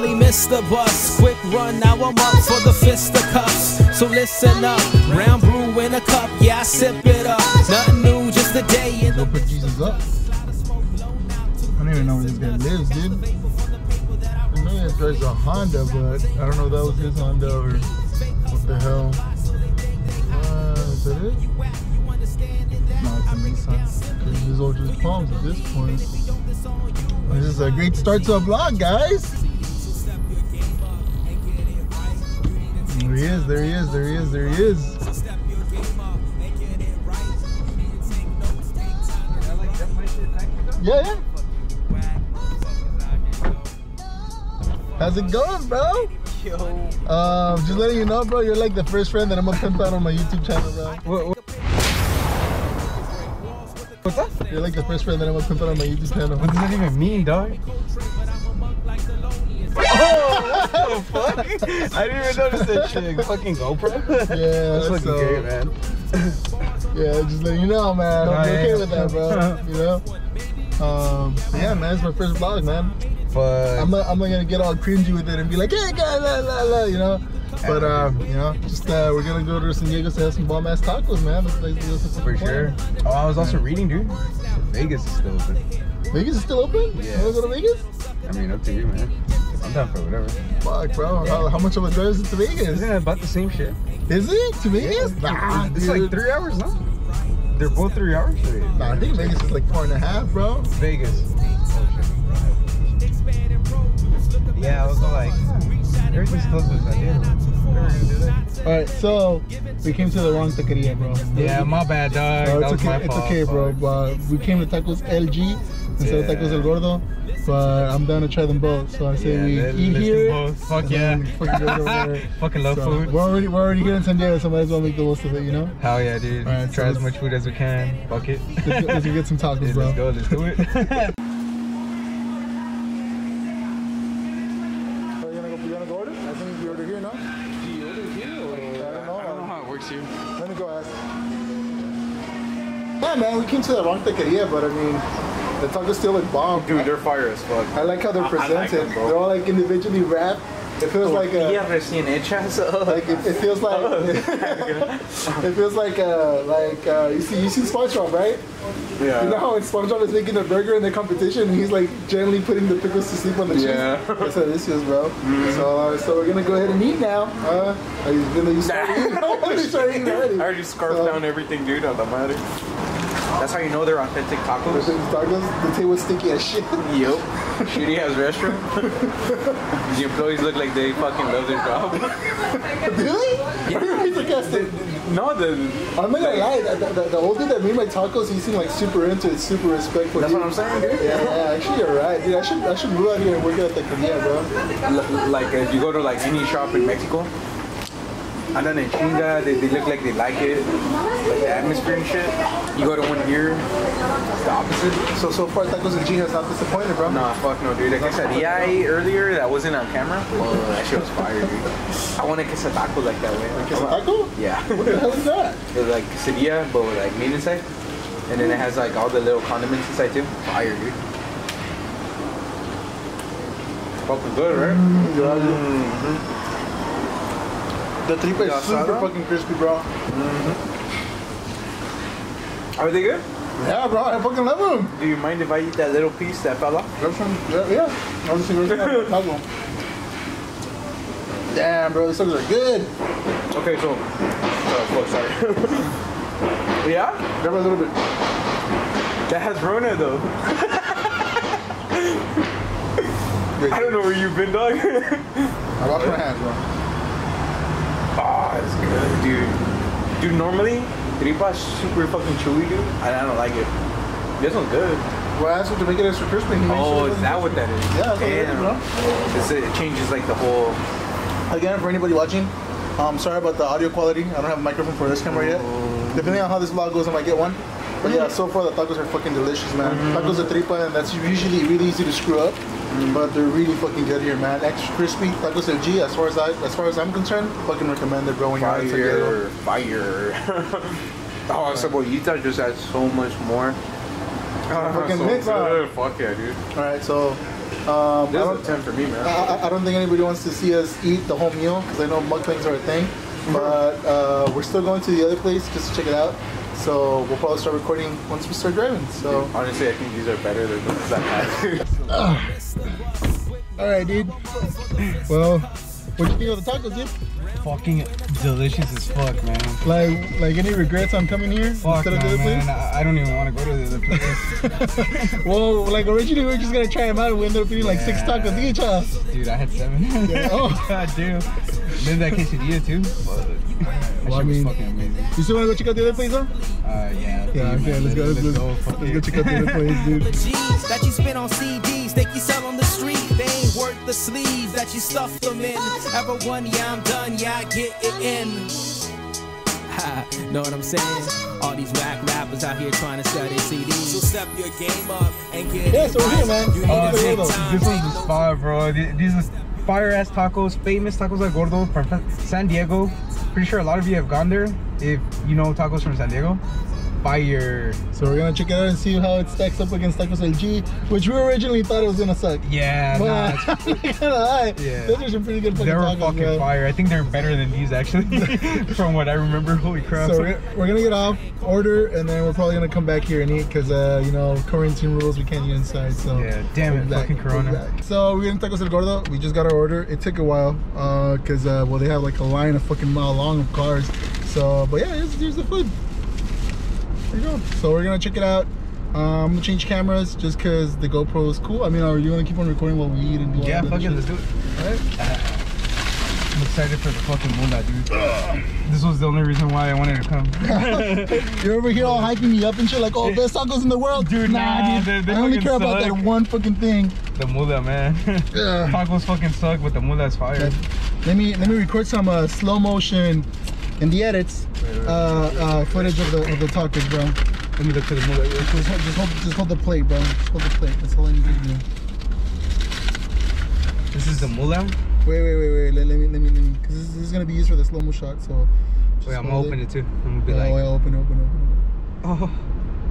really missed the bus. Quick run, now I'm up for the fisticuffs. So listen up, brown brew in a cup, yeah I sip it up. Nothing new, just a day in the Jesus up. I don't even know where this guy lives, dude. I know he drives a Honda, but I don't know if that was his Honda or what the hell. Uh, is that it? No, it's a Nissan. Because these all just palms at this point. This is a great start to a vlog, guys. He is, there he is, there he is, there he is. Yeah, yeah. How's it going, bro? Um, just letting you know, bro, you're like the first friend that I'm gonna pimp out on my YouTube channel, bro. What, what, what's that? You're like the first friend that I'm gonna pimp out on my YouTube channel. What does that even mean, dog? The fuck? I didn't even notice that shit. Fucking GoPro? Yeah, That's looking so- great, man. Yeah, just letting you know, man. I'm okay with that, bro. You know? Um, yeah, man, it's my first vlog, man. But I'm not, I'm not gonna get all cringy with it and be like, hey, guys, la, la, la, you know? But, um, you know, just, uh, we're gonna go to San Diego to have some bomb ass tacos, man. That's, that's, that's for sure. Oh, I was also reading, dude. Vegas is still open. Vegas is still open? Yeah. You wanna go to Vegas? I mean, up to you, man. I'm down for whatever. Fuck, bro. How, how much of a drive is it to Vegas? Isn't it about the same shit? Is it to Vegas? Nah, it's dude. like three hours, no? They're both three hours? Or- Nah, I think Vegas is like four and a half, bro. Vegas. Yeah, I was like, everything's close to San Diego. Never gonna do that. All right, so we came to the wrong taqueria, bro. Yeah, my bad, dog. No, that it's was okay. It's fault. okay, bro. But we came to tacos El G instead of tacos El Gordo. But I'm down to try them both. So I say Yeah, we eat here. both. Fuck yeah. fucking go. Fucking love So, food. We're already we're already here in San Diego, so might as well make the most of it, you know. Hell yeah, dude. Alright, so Try as much food as we can. Fuck it. Let's, let's go get some tacos, Yeah, bro. let's go. Let's do it. You gonna go? You gonna go order? I think you order here, no? You order here I don't know. I don't know how it works here. Let me go ask. Yeah, man, we came to the wrong taqueria, but I mean, the tacos still look bomb. Dude, they're fire as fuck. I like how they're I- I like presented. them, bro. they're all like individually wrapped. It feels like a, Yeah, recién hechas. like it, it feels like it feels like uh like uh you see you see SpongeBob right? yeah. You know how when SpongeBob is making a burger in the competition and he's like gently putting the pickles to sleep on the cheese. Yeah. That's how this is, bro. So uh, so we're gonna go ahead and eat now. Uh, are you gonna you start eating? you start eating I already. already scarfed So- down everything, dude, on the matter. That's how you know they're authentic tacos. tacos, the table was sticky as shit. Yup. Shitty ass restaurant. the employees look like they fucking love their job. really? Yeah. Yes, the- No, the I'm not gonna lie. The, the, the old dude that made my tacos, he seemed like super into it, super respectful. that's He- what I'm saying, dude. Yeah, yeah, actually you're right, dude. I should I should move out here and work at the taqueria, bro. L- like if you go to like any shop in Mexico, andan en chinga, they, they look like they like it, like the atmosphere and shit. You go to one here, it's the opposite. So so far Tacos and has not disappointed, bro. Nah, fuck no, dude. Quesadilla I ate earlier that wasn't on camera, oh, that shit was fire, dude. I want to kiss a quesataco like that way. Is it taco? Yeah. What the hell is that? It's like quesadilla, but with like meat inside. And then it has like all the little condiments inside too. Fire, dude. Fucking good, right? Mm-hmm. Mm-hmm. The tripa is super asada? fucking crispy, bro. Mm-hmm. Are they good? Yeah, bro, I fucking love them. Do you mind if I eat that little piece that fell off? Yeah, yeah. Gonna taco. Damn, bro, these tacos are good. Okay, so. Oh, fuck, sorry. yeah? Grab a little bit. That has Rona though. I don't know where you've been, dog. I wash my hands, bro. It's good, dude. Dude, normally, tripa is super fucking chewy, dude, I don't like it. This one's good. Well, I asked him to make it extra crispy. He Oh, sure is that what that is? Yeah, that's what it is, Damn. bro. It changes like the whole. Again, for anybody watching, I'm um, sorry about the audio quality. I don't have a microphone for this camera yet. Depending on how this vlog goes, I might get one. But yeah, so far the tacos are fucking delicious, man. Tacos de tripa, and that's usually really easy to screw up. But they're really fucking good here, man. Extra crispy tacos del G. As far as I, as far as I'm concerned, fucking recommend it, bro. When you're San Diego. Fire, fire. oh, cebollita just adds so much more. Ah, Fucking so mix, good. Fuck yeah, dude. All right, so Um, I This don't, is a 10 for me, man. I, I- I don't think anybody wants to see us eat the whole meal because I know mukbangs are a thing. But uh, we're still going to the other place just to check it out. So we'll probably start recording once we start driving. So, Honestly, I think these are better than the ones I had. all right, dude. Well, what you think of the tacos, dude? Fucking delicious as fuck, man. Like, like any regrets on coming here Fuck, instead of the no, other place? man. I, I don't even want to go to the other place. well, like originally we were just gonna try them out. and We ended up eating like six tacos each. Huh? Dude, I had seven. Yeah. Oh. God damn. Then that quesadilla too. Fuck. That Well, I shit was mean- fucking amazing. You still wanna go check out the other place, huh? Uh, yeah. Yeah, dude, okay. man, Let's go. Let's, let's, let's, Fuck go check out the other place, dude. The G's that you spend on CDs, think you sell on the street. They ain't worth the sleeves that you stuff them in. Ever one, yeah, I'm done, yeah, I get it in. Ha, know what I'm saying? All these whack rappers out here trying to sell their CDs. So step your game up and get Yeah, it so we're here, man. You Oh, need a dude, this time. This one's the spot, bro. Th- These are fire ass tacos, famous tacos like Gordo from San Diego. Pretty sure a lot of you have gone there. If you know tacos from San Diego, fire. So we're gonna check it out and see how it stacks up against Tacos El G, which we originally thought it was gonna suck. Yeah, nah, it's- But not gonna lie, Yeah. those are some pretty good fucking they were tacos, fucking bro. fire. I think they're better than these actually, from what I remember. Holy crap! So we're, we're gonna get off, order, and then we're probably gonna come back here and eat because uh, you know quarantine rules, we can't eat inside. So Yeah, damn it, back, fucking Corona. back. So we're getting tacos el gordo. We just got our order. It took a while because uh, well they have like a line a fucking mile long of cars. So but yeah, here's, here's the food. There you go. So we're gonna check it out. Um, I'm gonna change cameras just because the GoPro is cool. I mean, are you gonna keep on recording while we eat and do all yeah, that fuck it, shit? let's do it. Alright. I'm excited for the fucking moolah, dude. This was the only reason why I wanted to come. You're over here all hyping me up and shit like, oh, best tacos in the world. Dude, nah, they- they I only fucking care about that one fucking thing. the moolah, man. Ugh. Tacos fucking suck, but the moolah is fire. Let me let me record some uh, slow motion in the edits uh, uh, footage of the of the tacos, bro. Let me look to the moolah. Just hold, just hold just hold the plate, bro. Just hold the plate. That's all I need to do. This is the moolah. Wait, wait, wait, wait. Let, let me let me let me because this, this is gonna be used for the slow mo shot. So. Wait, I'm gonna open it too. I'm gonna be Oh, like, yeah, open, open, open. oh,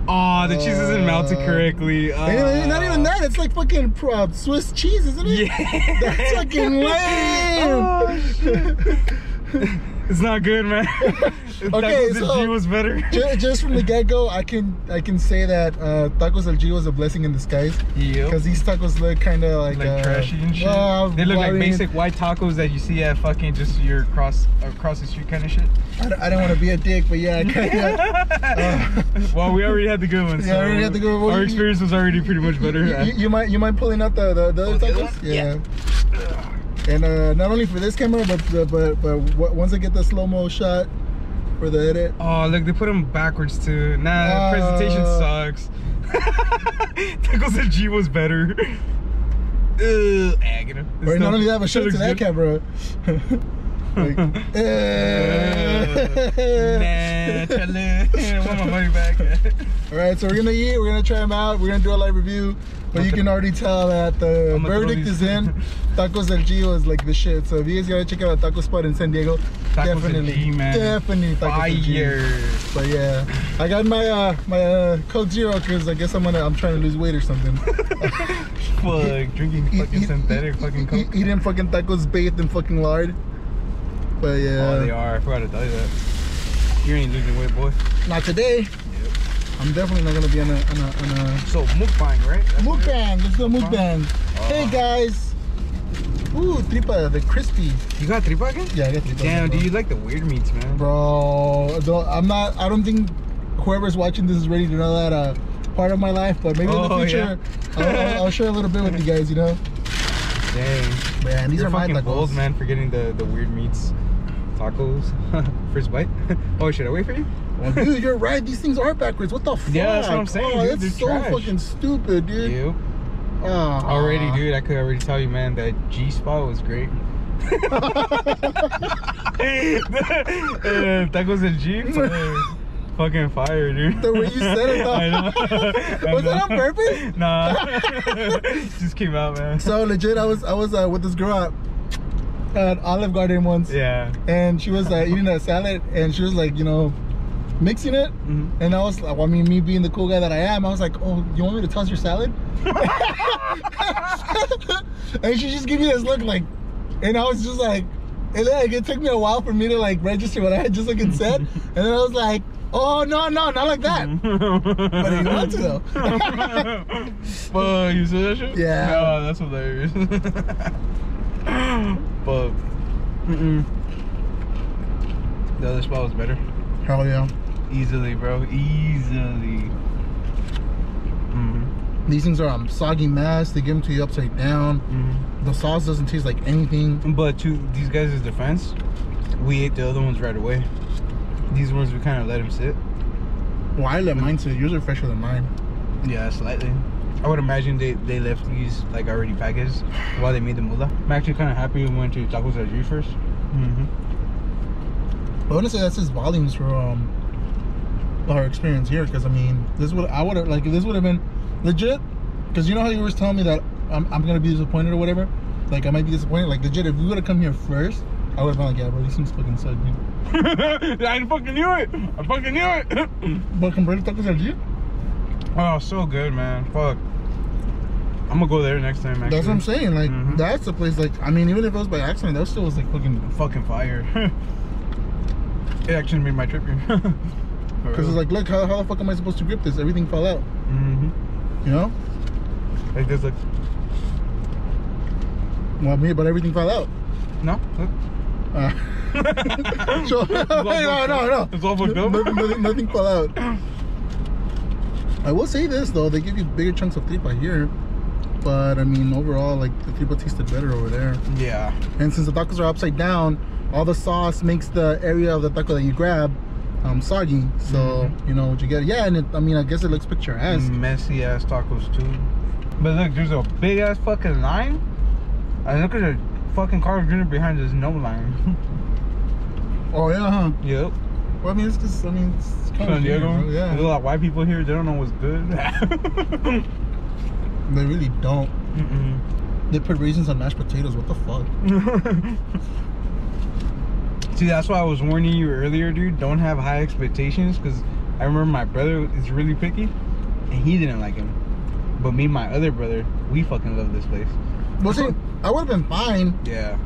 oh, the cheese isn't melted Uh, correctly. Ain't- Not even that. It's like fucking uh, Swiss cheese, isn't it? Yeah. That's fucking lame. Oh, shit. it's not good, man. Okay, Tacos so- and G was better. Just from the get-go, I can I can say that uh, tacos El G was a blessing in disguise Yep. because these tacos look kind of like, like uh, trashy and shit. well, they look like basic white tacos that you see at fucking just your cross across the street kind of shit. I, don't- I don't want to be a dick, but yeah, I kinda, well, we already had the good ones. Yeah, so we already had the good one. Our experience was already pretty much better. you, you, you might you mind pulling out the the, the other Oh, the other tacos? one? Yeah. And uh, not only for this camera, but but but, once I get the slow mo shot for the edit, Oh, look, they put them backwards too. Nah, Uh, presentation sucks. Tacos and G was better. Ugh, him. or not only that, but show it to that camera. like, eh. Nah, chale. I want my money back. All right, so we're gonna eat. We're gonna try them out. We're gonna do a live review. But you can already tell that the I'm verdict is in. Tacos del Gio is like the shit. So if you guys gotta check out a taco spot in San Diego, Tacos definitely, G, man. definitely tacos del Gio. But yeah, I got my uh, my uh, Coke Zero because I guess I'm gonna I'm trying to lose weight or something. Fuck, drinking fucking eat- synthetic eat- fucking eat- coke. eating fucking tacos bathed in fucking lard. But yeah, Oh, they are. I forgot to tell you that. You ain't losing weight, boy. not today. Yep. I'm definitely not gonna be on a on a, on a So mukbang, right? That's mukbang. Let's do a mukbang. Oh. Hey guys. Ooh, tripa, the crispy. You got tripa again? Yeah, I got tripa. Damn, do you like the weird meats, man? Bro, I'm not. I don't think whoever's watching this is ready to know that uh, part of my life. But maybe in Oh, the future, I'll, I'll, I'll share a little bit with you guys. You know, Dang. man, these You're are my fucking bold, man, for getting the, the weird meats. Tacos. First bite. oh, should I wait for you? Well, dude, you're right. These things are backwards. What the fuck? Yeah, that's what I'm saying, Oh, dude. that's so trash. fucking stupid, dude. You. Ah. Already, dude, I could already tell you, man, that G spot was great. Uh, Tacos and G, fucking- fucking fire, dude. The way you said it, though. I know. I Was that on purpose? Nah, just came out, man. So legit, I was I was uh, with this girl at, at Olive Garden once. Yeah. and she was like eating a salad and she was like you know mixing it, Mhm. and I was, like, I mean, me being the cool guy that I am, I was like, "Oh, you want me to toss your salad?" and she just gave me this look, like, and I was just like, and then like, it took me a while for me to like register what I had just looking said, and then I was like, "Oh no, no, not like that." but you want to though. Fuck, you said that shit? Yeah. No, that's hilarious. Mm-mm. The other spot was better. Hell yeah. Easily, bro. Easily. Mm-hmm. These things are um, soggy mess. They give them to you upside down. Mm-hmm. The sauce doesn't taste like anything. But to these guys' defense, we ate the other ones right away. These ones we kind of let them sit. Well, I let mine sit. Yours are fresher than mine. Yeah, slightly. I would imagine they, they left these like already packaged while they made the mula. I'm actually kind of happy we went to Tacos G 1st Mm-hmm. But honestly, that's just volumes for um our experience here. Because I mean, this would I would have like if this would have been legit. Because you know how you were telling me that I'm, I'm gonna be disappointed or whatever. Like I might be disappointed. Like legit, if we would have come here first, I would have been like, yeah, bro, these things fucking suck, dude. I fucking knew it. I fucking knew it. But compared to tacos G, oh, so good, man. Fuck. I'm gonna go there next time. Actually. that's what I'm saying. Like Mhm. that's the place. Like I mean, even if it was by accident, that still was like fucking. Fucking fire. it actually made my trip here. Because it's like, look, how, how the fuck am I supposed to grip this? Everything fell out. hmm You know? Like there's like Well, me, but everything fell out. no. Look. Uh, so, no, no, no. It's all fucked up. nothing, nothing, nothing fell out. I will say this though, they give you bigger chunks of tripa here, but I mean overall, like the tripa tasted better over there. Yeah. And since the tacos are upside down, all the sauce makes the area of the taco that you grab um, soggy. So Mhm. you know what you get. Yeah, and it, I mean, I guess it looks picturesque. Messy ass tacos too. But look, there's a big ass fucking line. And look at the fucking Carl Jr. behind there's no line. Oh yeah, huh? yep. Well, I mean, it's just, I mean, it's kind San Diego. bro. There's a lot of white people here. They don't know what's good. they really don't. Mm-mm. They put raisins on mashed potatoes. What the fuck? See, that's why I was warning you earlier, dude. Don't have high expectations because I remember my brother is really picky and he didn't like him. But me and my other brother, we fucking love this place. Well, see, I would have been fine Yeah.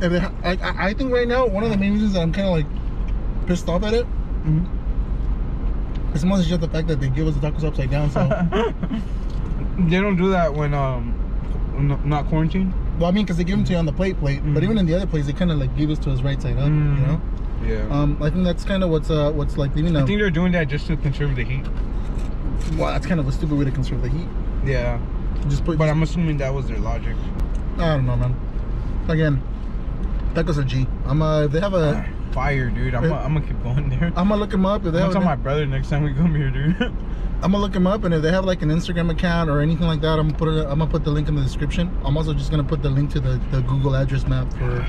if it, I, I I think right now one of the main reasons that I'm kind of like pissed off at it Mm-hmm. is mostly just the fact that they give us the tacos upside down. So, they don't do that when um not quarantined. well, I mean, because they give them to you on the plate plate, but Mhm. even in the other place, they kind of like give us to us right side up. You Mhm. know, Yeah. um, I think that's kind of what's uh what's like even I think they're doing that just to conserve the heat. well, that's kind of a stupid way to conserve the heat. Yeah. Just put, But I'm assuming that was their logic. I don't know, man. Again, tacos are G. I'm uh, if they have a, Fire, dude. I'm gonna keep going there. I'm gonna look them up. If they I'm gonna tell my brother next time we come here, dude. I'm gonna look them up, and if they have like an Instagram account or anything like that, I'm gonna put it. I'm gonna put the link in the description. I'm also just gonna put the link to the, the Google address map for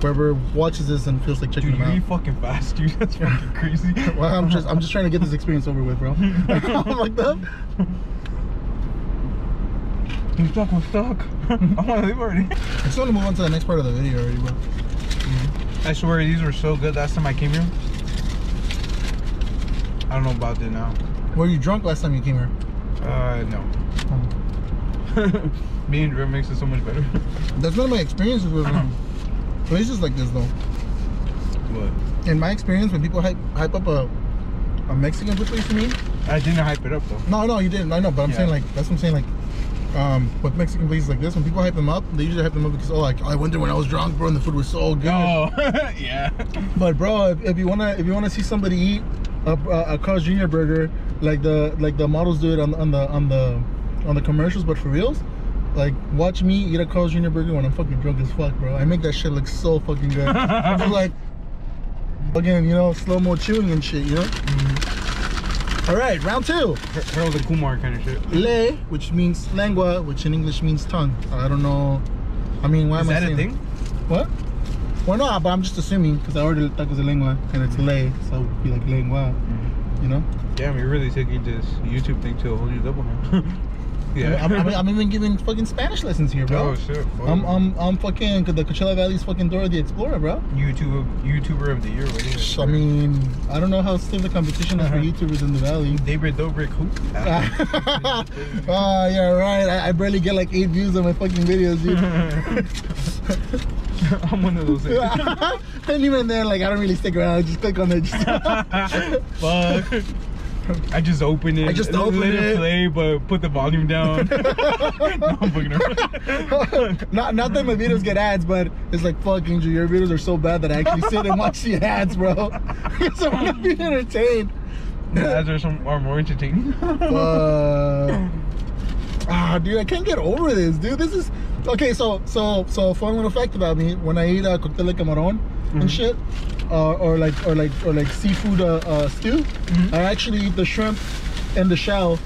whoever watches this and feels like checking dude, you them out. fucking fast, dude. That's fucking crazy. Well, I'm just I'm just trying to get this experience over with, bro. I'm like that. I'm stuck. I'm stuck. I want to leave already. I just want to move on to the next part of the video already, bro. Mm-hmm. I swear these were so good last time I came here. I don't know about it now. Were you drunk last time you came here? Uh, no. Being drunk makes it so much better. That's one of my experiences with um, places like this, though. What? In my experience, when people hype hype up a a Mexican food place to me, I didn't hype it up though. No, no, you didn't. I know, but I'm Yeah. saying like that's what I'm saying. Like, um, with Mexican places like this, when people hype them up, they usually hype them up because oh, like I went there when I was drunk, bro, and the food was so good. Oh, yeah. But bro, if, if you wanna if you wanna see somebody eat a, a, a Carl's Jr. burger like the like the models do it on, on the on the on the commercials, but for reals, like watch me eat a Carl's Jr. burger when I'm fucking drunk as fuck, bro. I make that shit look so fucking good. I'm just like, again, you know, slow mo chewing and shit, you know. All right, round two. That was a Kumar kind of shit. Le, which means lengua, which in English means tongue. I don't know. I mean, why Is am I that a saying thing? What? Well, no, but I'm just assuming because I already thought it was a lengua and it's le, so it would be like lengua, mm-hmm. you know? Damn, you're really taking this YouTube thing to a whole new level now. Yeah. I'm, I'm, I'm even giving fucking Spanish lessons here, bro. Oh shit. fuck. I'm, I'm, I'm fucking the Coachella Valley's fucking Dora the Explorer, bro. YouTube YouTuber of the year. What is it? I mean, I don't know how stiff the competition is for Uh-huh. YouTubers in the valley. David Dobrik who? oh, yeah, right. I, I barely get like eight views on my fucking videos, dude. I'm one of those. and even then, like, I don't really stick around. I just click on it. Fuck. I just open it. I just let open it play, but put the volume down. no, I'm fucking around. not, not that my videos get ads, but it's like, fuck, Angel, your videos are so bad that I actually sit and watch the ads, bro. Because I want to be entertained. The ads are some are more entertaining. Uh, ah, dude, I can't get over this, dude. This is okay. So, so, so, fun little fact about me: when I eat uh, coctel de camarón and shit, uh, or like, or like, or like seafood uh, uh, stew, I actually eat the shrimp and the shell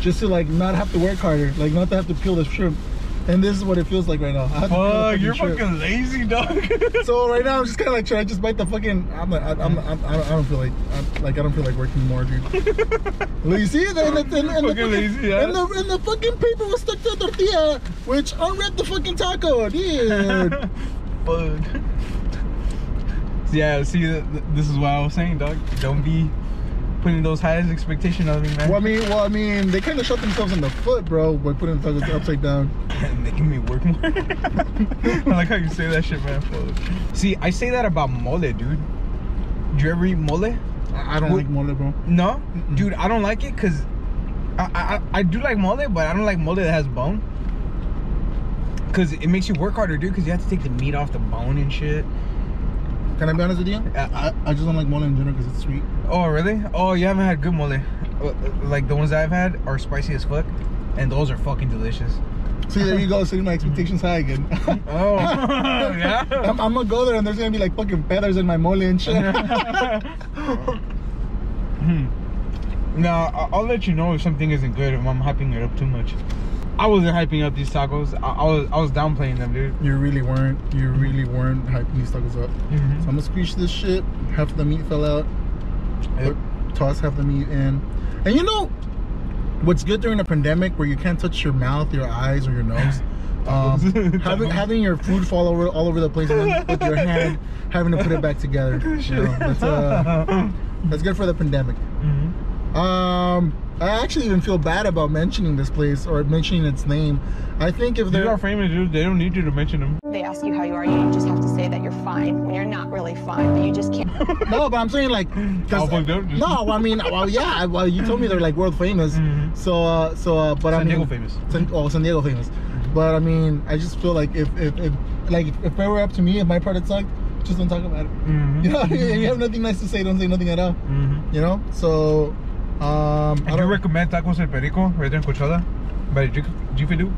just to like not have to work harder, like not to have to peel the shrimp. And this is what it feels like right now. I have to peel the Fuck, you're shrimp. fucking lazy, dog. So right now I'm just kind of like, should I just bite the fucking? I'm like, I, I'm, I'm, I don't- I don't feel like, I'm, like I don't feel like working more, dude. See, and, and, and, and, the Fucking fucking, lazy and the and the fucking paper was stuck to the tortilla, which unwrapped the fucking taco, dude. Fuck. Yeah, see, th- th- this is what I was saying, dog. Don't be putting those highest expectation on me, man. well, I mean, well, I mean, they kind of shot themselves in the foot, bro, by putting the tacos upside down. And making me work more. I like how you say that shit, man. See, I say that about mole, dude. Do you ever eat mole? I don't What- like mole, bro. No, dude, I don't like it because I, I I do like mole, but I don't like mole that has bone. Cause it makes you work harder, dude. Cause you have to take the meat off the bone and shit. Can I be honest with you? I, I just don't like mole in general because it's sweet. Oh, really? Oh, you haven't had good mole. Uh, Like the ones I've had are spicy as fuck, and those are fucking delicious. See, there you go, setting my expectations high again. Oh, yeah. I'm, I'm gonna go there and there's gonna be like fucking feathers in my mole and shit. Hmm. Now, I'll let you know if something isn't good if I'm hyping it up too much. I wasn't hyping up these tacos. I, I was I was downplaying them, dude. You really weren't. You really weren't hyping these tacos up. So I'm gonna squeeze this shit. Half the meat fell out. Yep. Toss half the meat in. And you know what's good during a pandemic where you can't touch your mouth, your eyes, or your nose? Um, having having your food fall over all over the place with your hand having to put it back together. You know, that's uh, that's good for the pandemic. Mhm. Um, I actually even feel bad about mentioning this place or mentioning its name. I think if they're are famous, dude. They don't need you to mention them. They ask you how you are, you just have to say that you're fine when you're not really fine, but you just can't. no, but I'm saying like, 'cause- Oh, fuck them. no, I mean, well, yeah, well, you told me they're like world famous, Mhm. so, uh, so, uh, but I San mean, Diego famous. San, oh, San Diego famous, but I mean, I just feel like if, if, if like, if it were up to me, if my product sucked, just don't talk about it. Mhm. You know, if you have nothing nice to say, don't say nothing at all. Mhm. You know, so, um, I I do don't. recommend Tacos El Perico right there in Coachella by G- Jiffy Lube.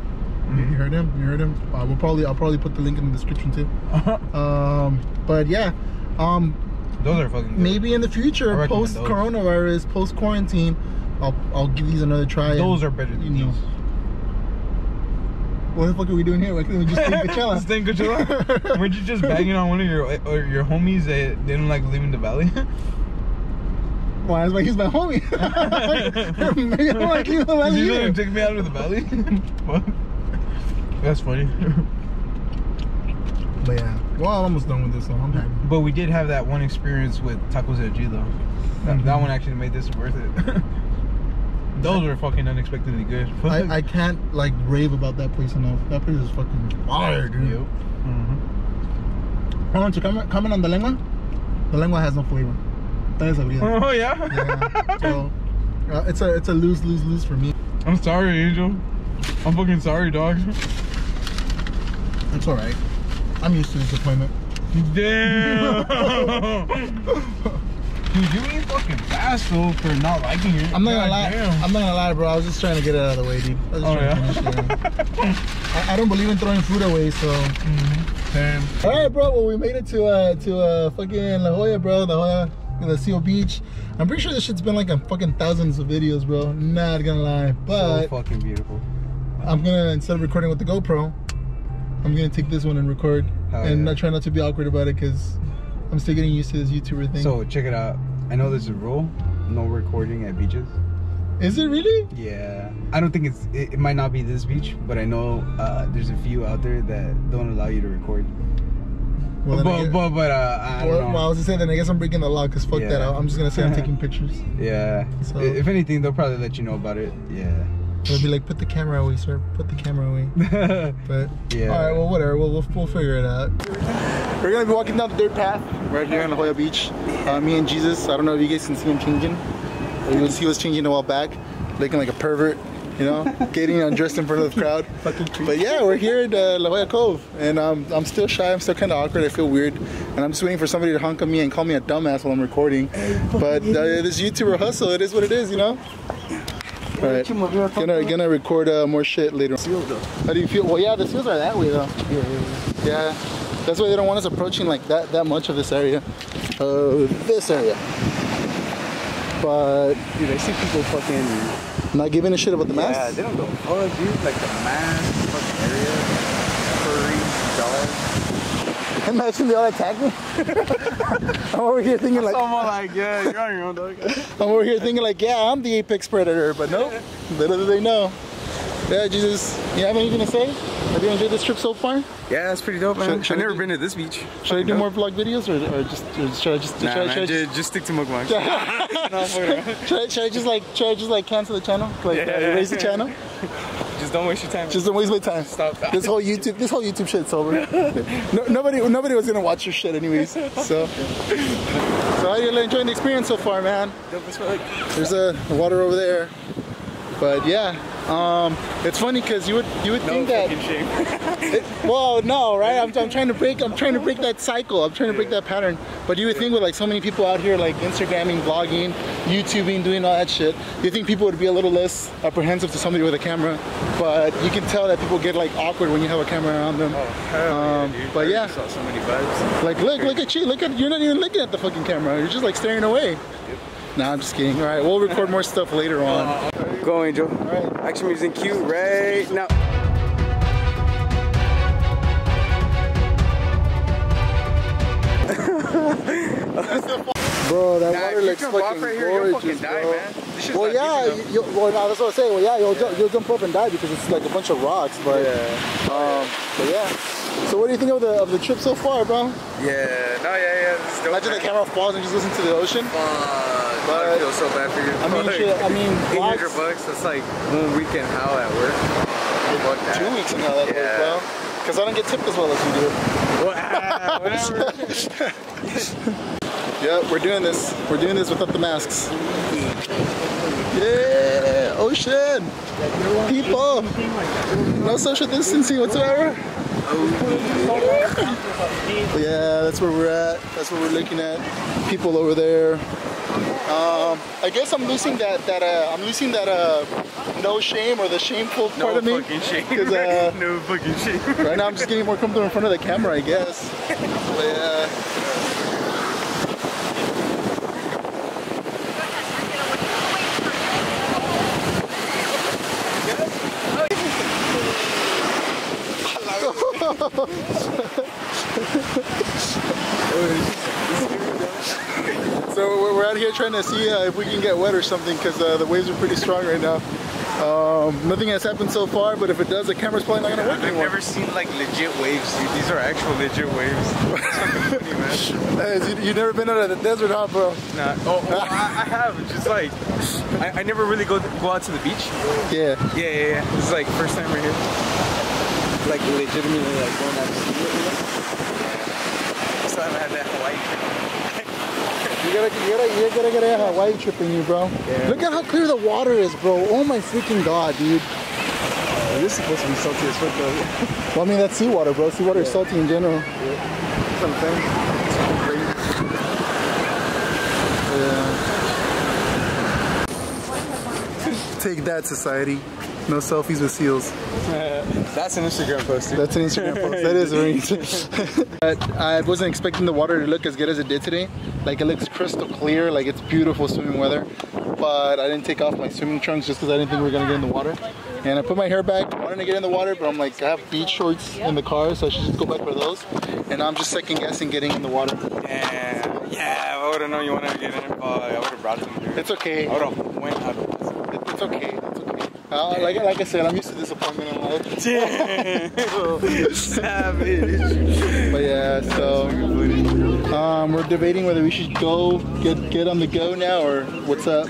You you heard him. You heard him. Uh, we'll probably, I'll probably put the link in the description too. Um, but yeah, um, Those are fucking good. maybe in the future, post those. coronavirus, post quarantine, I'll I'll give these another try. and, Those are better than you know. these. What the fuck are we doing here? Why can't we just stay in Coachella? Stay in Coachella? Weren't you just banging on one of your or your homies that they don't like leaving the valley? Why? That's why he's my homie. Maybe I don't like you. Did you either. take me out of the valley? What? That's funny. But yeah, well, I'm almost done with this, so I'm happy. But we did have that one experience with Tacos El G though. That, that one actually made this worth it. Those were fucking unexpectedly good. I, I can't like rave about that place enough. That place is fucking fire, dude. Yep. Mhm. I want to comment, comment on the lengua. The lengua has no flavor. That is a. Oh yeah. yeah. So uh, it's a it's a lose lose lose for me. I'm sorry, Angel. I'm fucking sorry, dog. It's all right. I'm used to disappointment. Damn. Dude, you eat fucking fast though for not liking it. I'm not gonna lie. damn. I'm not gonna lie, bro. I was just trying to get it out of the way, dude. I was just Oh, trying yeah? to finish it. I, I don't believe in throwing food away, so. Mhm. Damn. All right, bro. Well, we made it to uh to uh fucking La Jolla, bro. La Jolla, the Seal Beach. I'm pretty sure this shit's been like a fucking thousands of videos, bro. Not gonna lie, but so fucking beautiful. I'm gonna instead of recording with the GoPro, I'm gonna take this one and record, Hell and yeah. not try not to be awkward about it, cause I'm still getting used to this YouTuber thing. So check it out. I know there's a rule: no recording at beaches. Is it really? Yeah, I don't think it's. It, it might not be this beach, but I know uh, there's a few out there that don't allow you to record. Well, I but, guess- but but uh, I don't well, know. well, I was gonna say then I guess I'm breaking the law because fuck that. Yeah. I'm just gonna say I'm taking pictures. yeah. So- If anything, they'll probably let you know about it. Yeah. They'll be like, put the camera away, sir. Put the camera away. But Yeah. All right. Well, whatever. We'll, we'll we'll figure it out. We're gonna be walking down the dirt path right here on La Jolla Beach. Uh, me and Jesus. I don't know if you guys can see him changing. He was he was changing a while back, looking like a pervert. You know, getting undressed in front of the crowd. But yeah, we're here at uh, La Jolla Cove, and um, I'm still shy. I'm still kind of awkward. I feel weird, and I'm just waiting for somebody to honk at me and call me a dumbass while I'm recording. But uh, this YouTuber hustle, it is what it is, you know. All right, gonna gonna record uh, more shit later. How do you feel? Well, yeah, the seals are that way though. Yeah, yeah. that's why they don't want us approaching like that that much of this area, uh, this area. But Dude, I see people fucking. Not giving a shit about the Yeah, masks. they don't go fuck, dude. Like the mask fucking area. Furry, dogs. Imagine they all attack me. I'm over here thinking like Someone like, yeah, you're on your own, dog. I'm over here thinking like, yeah, I'm the apex predator, but nope. Little do they know. Yeah, Jesus, you have anything to say? Have you enjoyed this trip so far? Yeah, that's pretty dope, man. Should- should I've never do- been to this beach. Should I do more vlog videos or, or just or should I just Nah, should, man, should, I ju- just, just, stick to mukbangs. no, I'm fucking around. should, I, should I just like should I just like cancel the channel? Like Yeah. uh, erase the channel? Just don't waste your time. Just don't waste my time. Stop. This whole YouTube this whole YouTube shit's over. no, nobody nobody was gonna watch your shit anyways. So So how you enjoying the experience so far, man? Dope as fuck. There's a water over there. But yeah, um, it's funny because you would you would No think that it, well no right? I'm, I'm trying to break I'm trying to break that cycle. I'm trying to break that pattern. But you would think with like so many people out here like Instagramming vlogging YouTubing doing all that shit you think people would be a little less apprehensive to somebody with a camera. But you can tell that people get like awkward when you have a camera around them. Hell Um, yeah, but I yeah. saw so many vibes. like look look at you. Look at you're not even looking at the fucking camera. You're just like staring away. Nah, I'm just kidding. All right, we'll record more stuff later on. Go, Angel. All right. Action music cue right now. Bro, that Nah, water looks fucking right here, gorgeous, die, bro. man. Well, yeah, you, well, no, that's what I was saying. Well, yeah, you'll, ju- you'll jump up and die because it's like a bunch of rocks, but, um, but yeah. So what do you think of the of the trip so far, bro? Yeah, no, yeah, yeah. This is dope, Imagine the camera falls and just goes into the ocean. Fuck, But- I feel so bad for you. I mean, shit, I mean, 800 vlogs- bucks, that's like one weekend how at work. Fuck that. Two weeks and how that Yeah. works, bro. Because I don't get tipped as well as you do. Wow, whatever. Yep, we're doing this. We're doing this without the masks. Yeah, ocean. People. No social distancing whatsoever. Oh, yeah, that's where we're at. That's what we're looking at. People over there. Um, I guess I'm losing that that uh, I'm losing that uh, no shame or the shameful part no of me. fucking shame. uh, no fucking shame. Right now, I'm just getting more comfortable in front of the camera, I guess. But yeah. So we're, we're out here trying to see uh, if we can get wet or something because uh, the waves are pretty strong right now. Um, nothing has happened so far, but if it does, the camera's probably not gonna work I've anymore. never seen like legit waves, dude. These are actual legit waves. Funny. Hey, you, you've never been out of the desert, huh, bro? Nah. Oh, oh I, I have. Just like I, I never really go go out to the beach. Yeah. Yeah, yeah, yeah. This is like first time right here. Like legitimately like going out to see it. You know? Still haven't had that Hawaii. You gotta, you gotta, you gotta get a Hawaii trip in you, bro. Yeah. Look at how clear the water is, bro. Oh my freaking god, dude. This is supposed to be salty as fuck though. Well, I mean, that's seawater, bro. Seawater is salty in general. What Yeah. Take that, society. No selfies with seals. That's an Instagram post, dude. That's an Instagram post. That is but I wasn't expecting the water to look as good as it did today. Like it looks crystal clear. Like it's beautiful swimming weather. But I didn't take off my swimming trunks just because I didn't think we were gonna get in the water. And I put my hair back, wanted to get in the water, but I'm like, I have beach shorts in the car, so I should just go back for those. And I'm just second guessing getting in the water. Yeah, yeah. I would have known you wanted to get in, uh, I would have brought them, dude. It's okay. I would have went out of It's okay. Uh, like, like I said, I'm used to disappointment in life. Savage. But yeah, so um, we're debating whether we should go get get on the go now or what's up.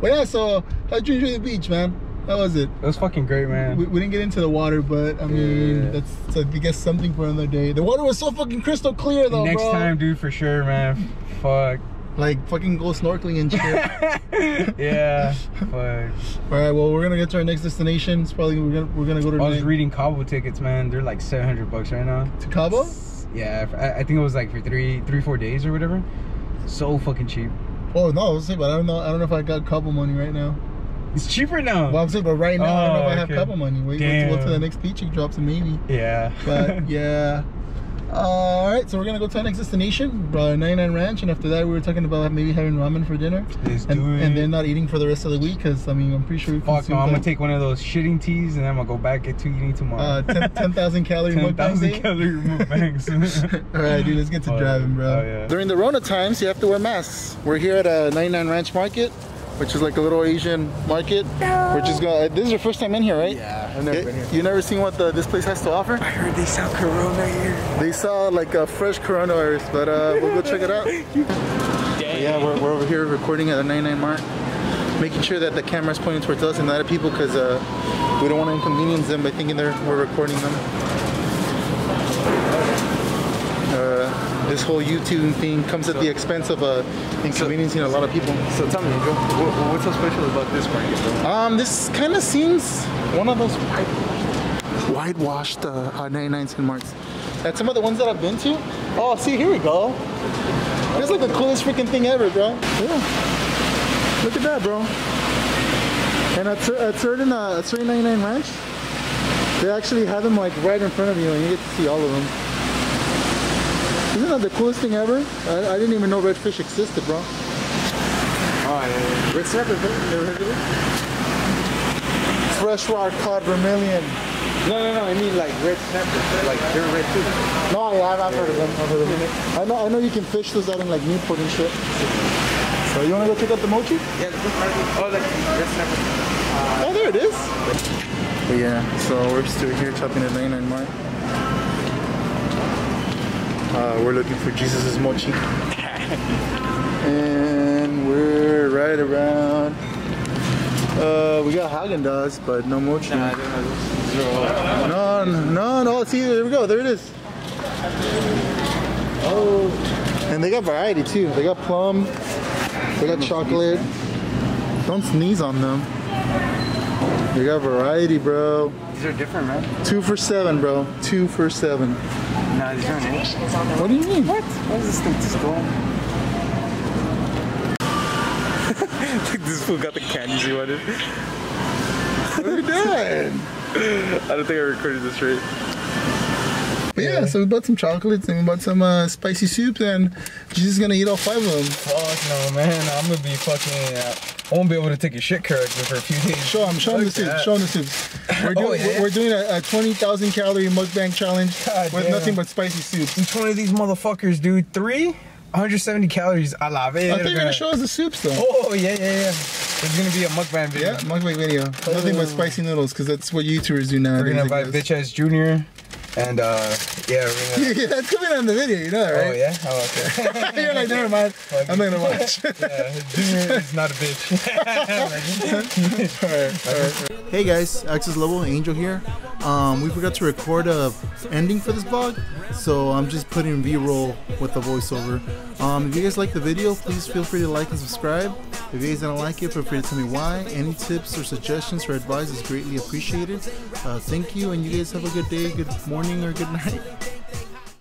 But yeah, so how'd you enjoy the beach, man? How was it? It was fucking great, man. We, we didn't get into the water, but I mean, Yeah. that's, that's I guess something for another day. The water was so fucking crystal clear though, Next bro. time, dude, for sure, man. Fuck. Like fucking go snorkeling and shit. yeah. Fuck. All right, well we're gonna get to our next destination. It's probably we're gonna we're gonna go to I was reading Cabo tickets, man. They're like 700 bucks right now. to Cabo. Yeah, I I think it was like for three, three, four days or whatever. So fucking cheap. Oh no, I was saying, but I don't know. I don't know if I got Cabo money right now. It's cheaper now. Well, I'm saying, but right now I don't know if Oh, I have okay. Cabo money. Wait, wait till, wait till the next paycheck drops and maybe. yeah. But yeah. Uh, all right, so we're gonna go to our next destination, uh, 99 Ranch, and after that we were talking about maybe having ramen for dinner, Let's and, do it. and then not eating for the rest of the week, because I mean I'm pretty sure we Fuck no, I'm gonna take one of those shitting teas and then I'm gonna go back get to eating tomorrow. uh, 10 10,000 calorie mukbang 10,000 calorie mukbangs. All right, dude, let's get to Oh, driving, bro. oh, yeah. During the Rona times, you have to wear masks. We're here at a 99 Ranch Market, which is like a little Asian market. We're just going. This is your first time in here, right? Yeah, I've never Yeah, been here. You never seen what the, this place has to offer? I heard they sell Corona here. They sell like a fresh coronavirus, but uh, we'll go check it out. But yeah, we're, we're over here recording at the 99 Mart, making sure that the camera's pointing towards us and not at people because uh, we don't want to inconvenience them by thinking they're we're recording them. Uh, this whole YouTube thing comes at the expense of uh, inconveniencing a lot of people. So tell me, Joe, what, what's so special about this market, bro? Um, this kind of seems one of those whitewashed, whitewashed uh, uh, 99 cent marks. And some of the ones that I've been to. Oh, see, here we go. It's like the coolest freaking thing ever, bro. Yeah. Look at that, bro. And at, cer- at certain uh, at certain 99 ranch, they actually have them like right in front of you, and you get to see all of them. Isn't that the coolest thing ever? I, I didn't even know redfish existed, bro. Oh, yeah. Red snapper, bro. Never heard of it? Freshwater cod vermilion. No, no, no. I mean like red snapper, like they're red too. No, yeah, I've, I've heard of them. I've heard of them. I know, I know you can fish those out in like Newport and shit. So you wanna go check out the mochi? Yeah, the first. Oh, like red snapper. Oh, there it is. But yeah, so we're still here chopping at 99 Mart. Uh, we're looking for Jesus' mochi. and we're right around. Uh, we got Haagen Dazs, but no mochi. Nah, I don't know. Zero. No, no, no. See, there we go. There it is. Oh, and they got variety too. They got plum. They got chocolate. Don't sneeze on them. They got variety, bro. These are different, man. Two for seven, bro. Two for seven. Nah, these aren't it. What do you mean? What? What is this thing just going? Look, this fool got the candies he wanted. What are you doing? I don't think I recorded this right. But yeah, so we bought some chocolates and we bought some uh, spicy soups, and Jesus is gonna eat all five of them. Fuck no, man. I'm gonna be fucking. Uh, I won't be able to take a shit correctly for a few days. Show him, show him the soups, show him the soups. We're Oh, doing, yeah? we're doing a, a 20,000 calorie mukbang challenge God with damn. nothing but spicy soups. Each one of these motherfuckers, dude. Three, 170 calories. I love it. I thought you were gonna show us the soups though. Oh yeah, yeah, yeah. There's gonna be a mukbang video. Yeah, mukbang video. Nothing but spicy noodles, because that's what YouTubers do now. We're gonna guess. Bitch Ass Junior, and uh, yeah, we're gonna. yeah, that's coming on the video, you know that, Oh yeah. Oh okay. You're like, never mind. I'm not gonna watch. yeah, Junior is not a bitch. Hey guys, Axislobo Angel here. Um, we forgot to record a ending for this vlog, so I'm just putting B-roll with the voiceover. Um, if you guys like the video, please feel free to like and subscribe. If you guys don't like it, feel free to tell me why. Any tips or suggestions or advice is greatly appreciated. Uh, thank you, and you guys have a good day, good morning, or good night.